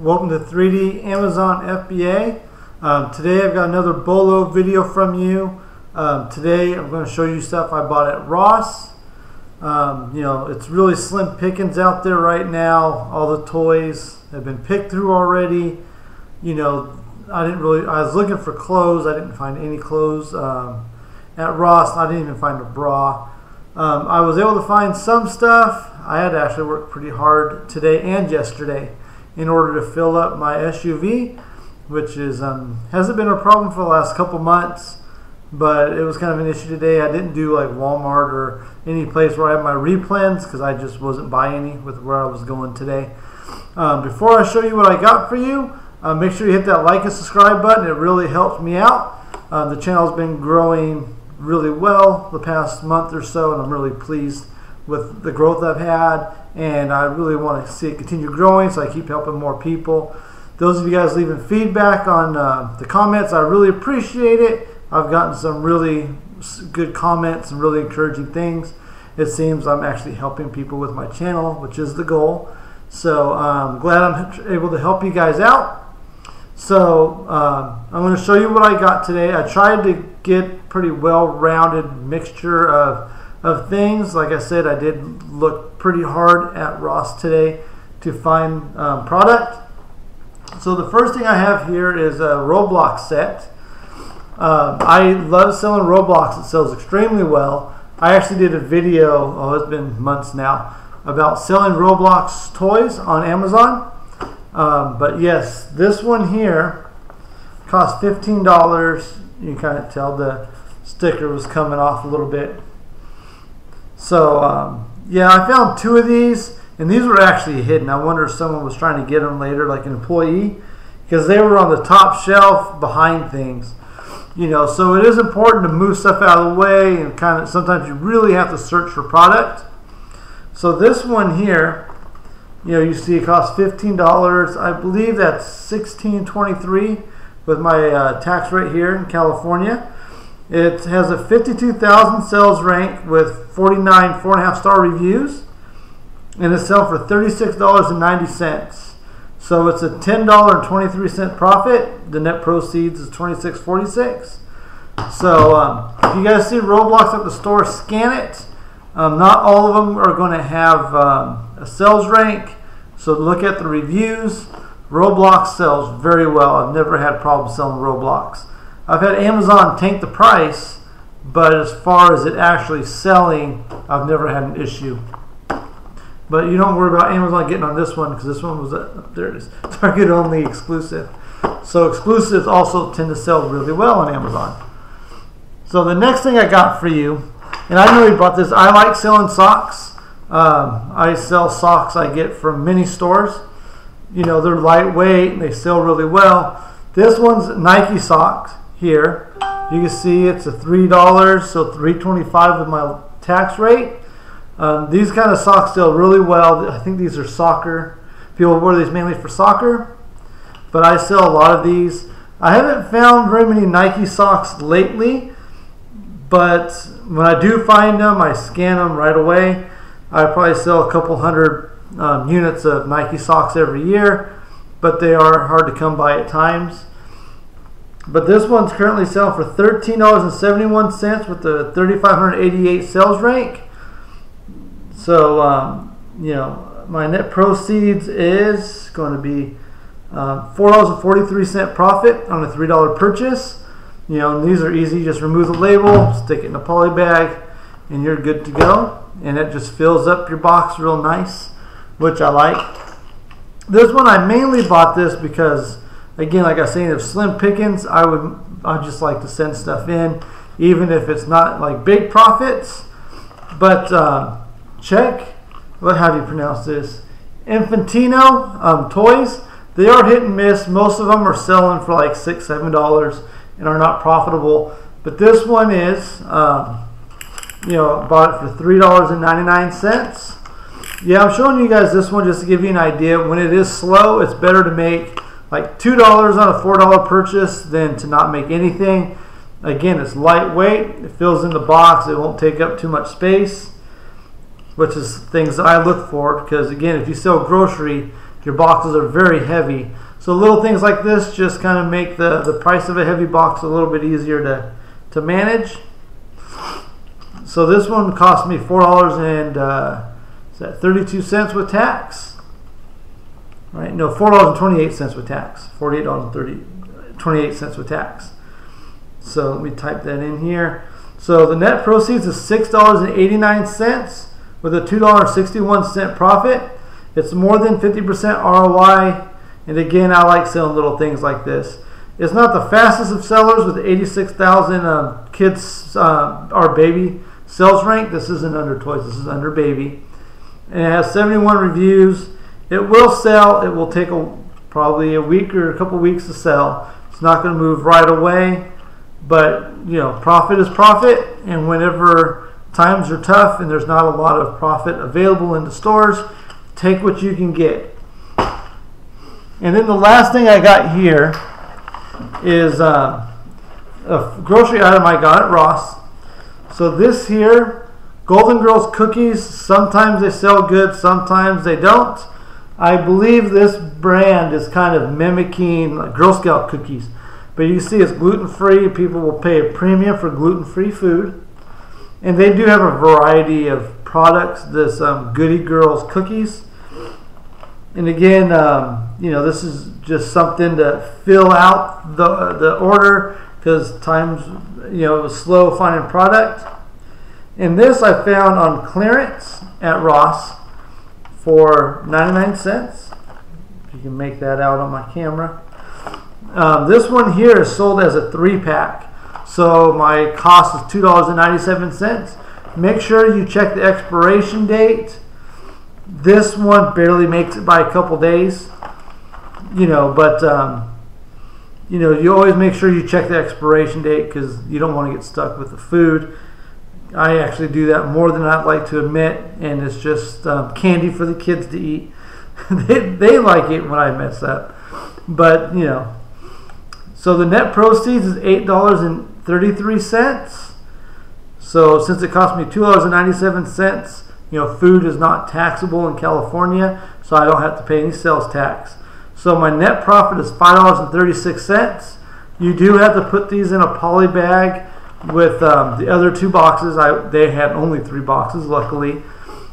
Welcome to 3D Amazon FBA. Um, today I've got another Bolo video from you. Um, today I'm going to show you stuff I bought at Ross. Um, you know, it's really slim pickings out there right now. All the toys have been picked through already. You know, I didn't really, I was looking for clothes. I didn't find any clothes. Um, at Ross, I didn't even find a bra. Um, I was able to find some stuff. I had to actually work pretty hard today and yesterday in order to fill up my SUV, which is um, hasn't been a problem for the last couple months, but it was kind of an issue today. I didn't do like Walmart or any place where I have my replens because I just wasn't buying any with where I was going today. Um, before I show you what I got for you, uh, make sure you hit that like and subscribe button. It really helps me out. Uh, the channel's been growing really well the past month or so, and I'm really pleased with the growth I've had, and I really want to see it continue growing so I keep helping more people. Those of you guys leaving feedback on uh, the comments, I really appreciate it. I've gotten some really good comments and really encouraging things. It seems I'm actually helping people with my channel, which is the goal. So I'm um, glad I'm able to help you guys out. So um, I'm going to show you what I got today. I tried to get pretty well-rounded mixture of of things. Like I said, I did look pretty hard at Ross today to find um, product. So the first thing I have here is a Roblox set. Um, I love selling Roblox. It sells extremely well. I actually did a video, oh it's been months now, about selling Roblox toys on Amazon. Um, but yes, this one here cost $15. You can kind of tell the sticker was coming off a little bit. So um, yeah, I found two of these, and these were actually hidden. I wonder if someone was trying to get them later, like an employee, because they were on the top shelf behind things. You know, so it is important to move stuff out of the way, and kind of sometimes you really have to search for product. So this one here, you know, you see it costs fifteen dollars. I believe that's sixteen twenty-three with my uh, tax rate here in California. It has a 52,000 sales rank with 49 four and a half star reviews, and it's selling for $36.90. So it's a $10.23 profit. The net proceeds is $26.46. So um, if you guys see Roblox at the store, scan it. Um, not all of them are going to have um, a sales rank, so look at the reviews. Roblox sells very well. I've never had problems selling Roblox. I've had Amazon tank the price, but as far as it actually selling, I've never had an issue. But you don't worry about Amazon getting on this one because this one was a, there it is Target only exclusive. So exclusives also tend to sell really well on Amazon. So the next thing I got for you, and I know you bought this. I like selling socks. Um, I sell socks I get from many stores. You know they're lightweight and they sell really well. This one's Nike socks here. You can see it's a $3, so $3.25 with my tax rate. Um, these kind of socks sell really well. I think these are soccer. People wear these mainly for soccer, but I sell a lot of these. I haven't found very many Nike socks lately, but when I do find them, I scan them right away. I probably sell a couple hundred um, units of Nike socks every year, but they are hard to come by at times. But this one's currently selling for $13.71 with the 3,588 sales rank. So, um, you know, my net proceeds is going to be uh, $4.43 profit on a $3 purchase. You know, these are easy. Just remove the label, stick it in a poly bag, and you're good to go. And it just fills up your box real nice, which I like. This one, I mainly bought this because again, like I saying, if slim pickings, I would I just like to send stuff in, even if it's not like big profits. But uh, check, what how do you pronounce this? Infantino um, toys. They are hit and miss. Most of them are selling for like six, seven dollars and are not profitable. But this one is, um, you know, bought it for three dollars and ninety nine cents. Yeah, I'm showing you guys this one just to give you an idea. When it is slow, it's better to make like $2 on a $4 purchase than to not make anything. Again, it's lightweight. It fills in the box. It won't take up too much space, which is things I look for because, again, if you sell grocery, your boxes are very heavy. So little things like this just kind of make the, the price of a heavy box a little bit easier to, to manage. So this one cost me four dollars and uh, is that thirty-two cents with tax? Right? No, four dollars and twenty-eight cents with tax. Forty-eight dollars and thirty, twenty-eight cents with tax. So let me type that in here. So the net proceeds is six dollars and eighty-nine cents with a two dollar sixty-one cent profit. It's more than fifty percent ROI. And again, I like selling little things like this. It's not the fastest of sellers with 86,000 uh, kids uh, or baby sales rank. This isn't under toys. This is under baby. And it has 71 reviews. It will sell. It will take a, probably a week or a couple weeks to sell. It's not going to move right away. But, you know, profit is profit. And whenever times are tough and there's not a lot of profit available in the stores, take what you can get. And then the last thing I got here is uh, a grocery item I got at Ross. So this here, Golden Girls cookies, sometimes they sell good, sometimes they don't. I believe this brand is kind of mimicking Girl Scout cookies. But you see it's gluten-free. People will pay a premium for gluten-free food. And they do have a variety of products, this um, Goodie Girls cookies. And again, um, you know, this is just something to fill out the, the order because times, you know, it was slow finding product. And this I found on clearance at Ross for 99 cents. You can make that out on my camera. Um, this one here is sold as a three pack. So my cost is $2.97. Make sure you check the expiration date this one barely makes it by a couple days, you know, but um, you know, you always make sure you check the expiration date because you don't want to get stuck with the food. I actually do that more than I'd like to admit, and it's just um, candy for the kids to eat. they, they like it when I mess up, but you know. So the net proceeds is eight dollars and thirty-three cents. So since it cost me two dollars and ninety-seven cents you know, food is not taxable in California, so I don't have to pay any sales tax. So my net profit is $5.36. You do have to put these in a poly bag with um, the other two boxes. I They had only three boxes, luckily.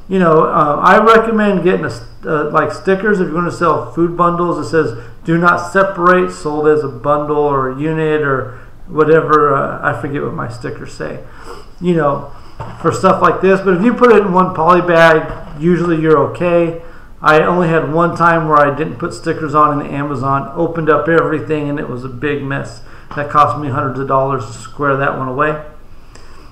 You know, uh, I recommend getting a, uh, like stickers if you're going to sell food bundles. It says do not separate, sold as a bundle or a unit or whatever. Uh, I forget what my stickers say. You know, for stuff like this. But if you put it in one poly bag, usually you're okay. I only had one time where I didn't put stickers on in Amazon, opened up everything, and it was a big mess. That cost me hundreds of dollars to square that one away.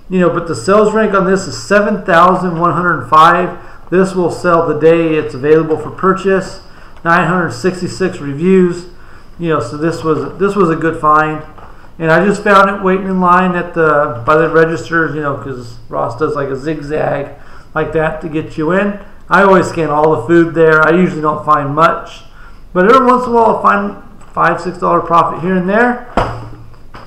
You know, but the sales rank on this is 7,105. This will sell the day it's available for purchase. 966 reviews. You know, so this was this was a good find. And I just found it waiting in line at the by the registers, you know, because Ross does like a zigzag like that to get you in. I always scan all the food there. I usually don't find much, but every once in a while I'll find five, six dollar profit here and there.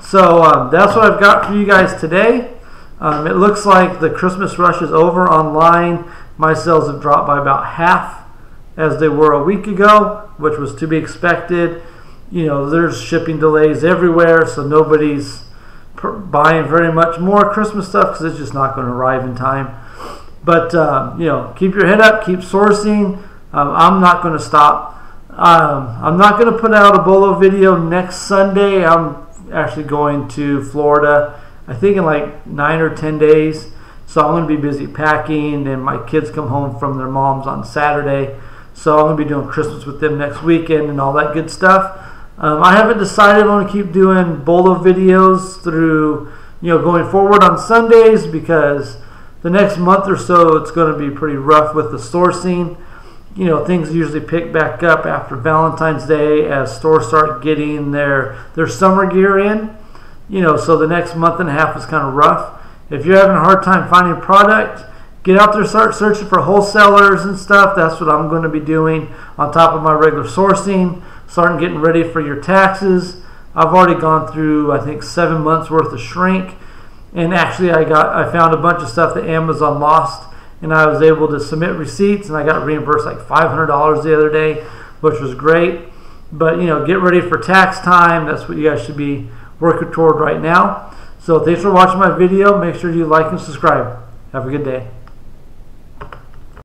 So um, that's what I've got for you guys today. Um, it looks like the Christmas rush is over online. My sales have dropped by about half as they were a week ago, which was to be expected you know, there's shipping delays everywhere, so nobody's buying very much more Christmas stuff because it's just not going to arrive in time. But um, you know, keep your head up, keep sourcing. Um, I'm not going to stop. Um, I'm not going to put out a bolo video next Sunday. I'm actually going to Florida. I think in like nine or ten days. So I'm going to be busy packing, and my kids come home from their moms on Saturday. So I'm going to be doing Christmas with them next weekend and all that good stuff. Um, I haven't decided I want to keep doing Bolo videos through, you know, going forward on Sundays because the next month or so it's going to be pretty rough with the sourcing. You know, things usually pick back up after Valentine's Day as stores start getting their their summer gear in. You know, so the next month and a half is kind of rough. If you're having a hard time finding product, get out there, start searching for wholesalers and stuff. That's what I'm going to be doing on top of my regular sourcing starting getting ready for your taxes. I've already gone through, I think, seven months worth of shrink. And actually, I got I found a bunch of stuff that Amazon lost, and I was able to submit receipts, and I got reimbursed like $500 the other day. which was great. But you know, get ready for tax time. That's what you guys should be working toward right now. So thanks for watching my video. Make sure you like and subscribe. Have a good day.